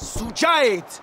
Sucait!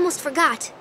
Almost forgot.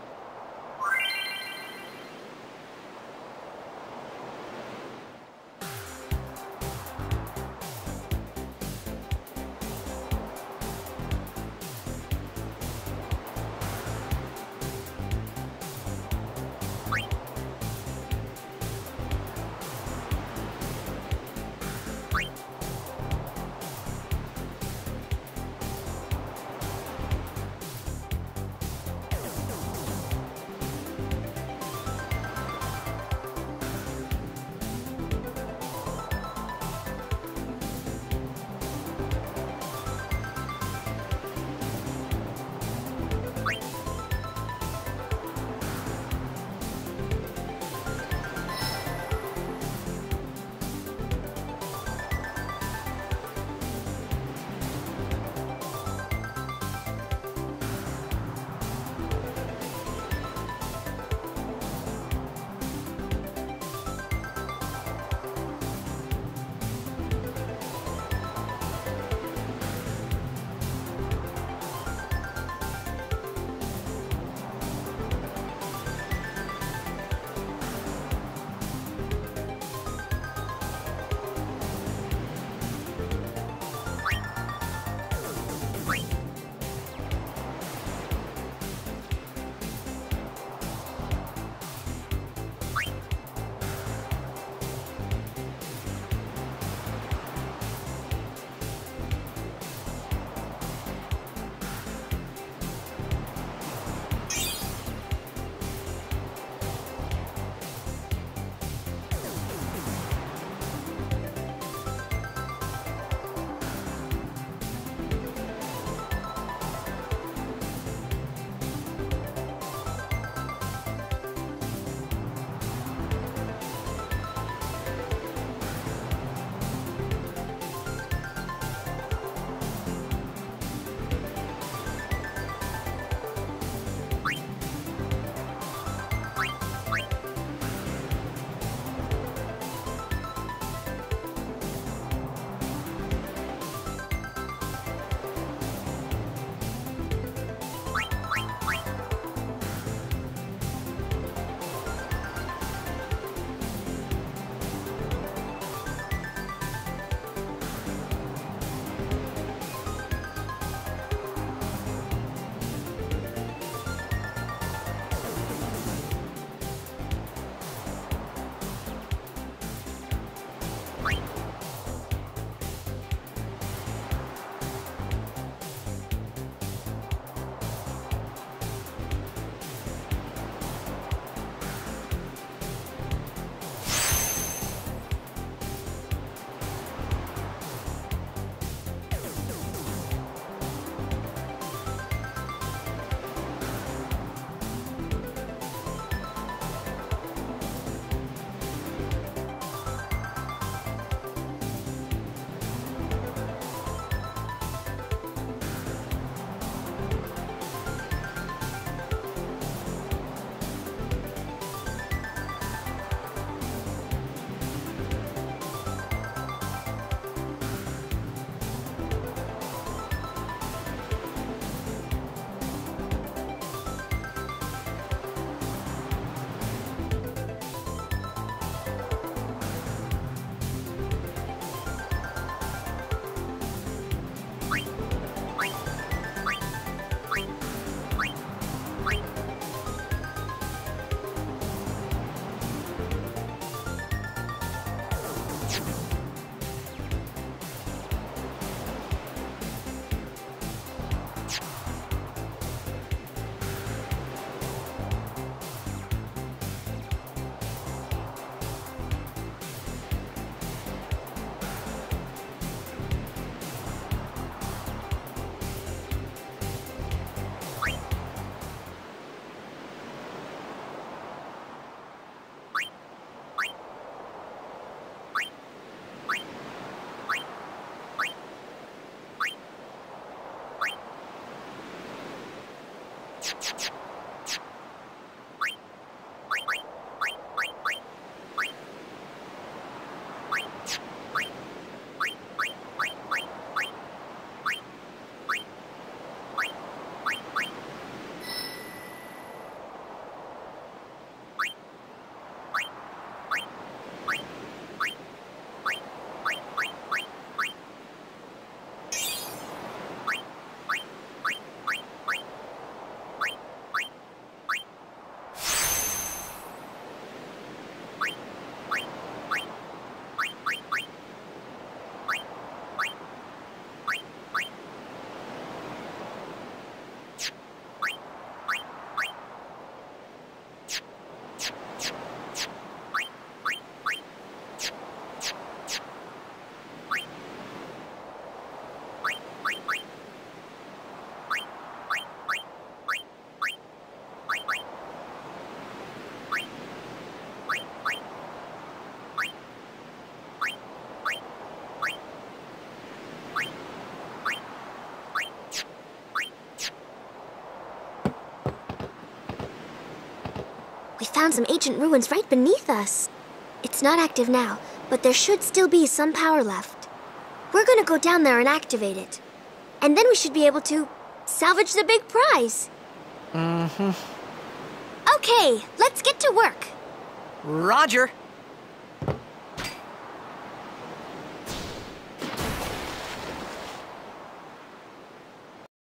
We found some ancient ruins right beneath us. It's not active now, but there should still be some power left. We're gonna go down there and activate it. And then we should be able to salvage the big prize. Mm-hmm. Okay, let's get to work. Roger.